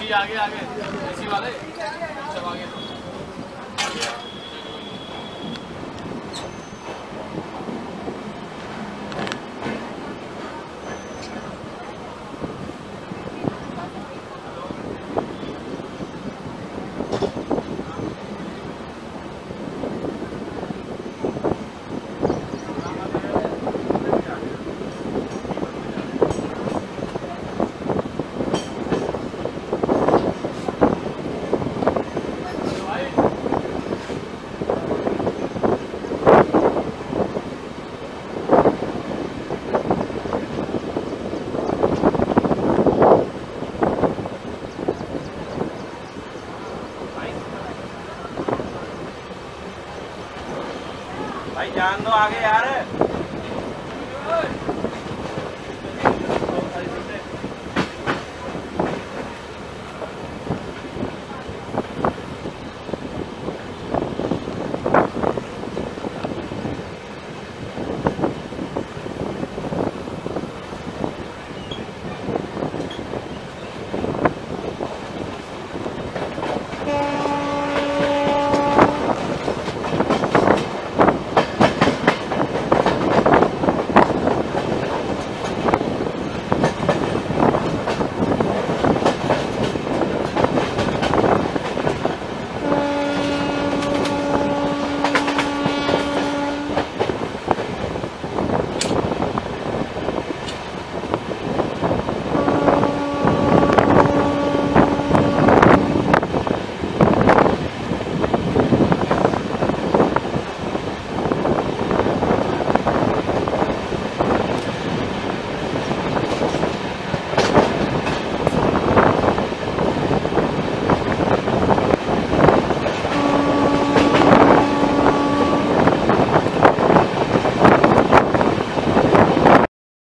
AC आगे आगे। AC वाले। सब आगे। भाई जान दो आगे यार।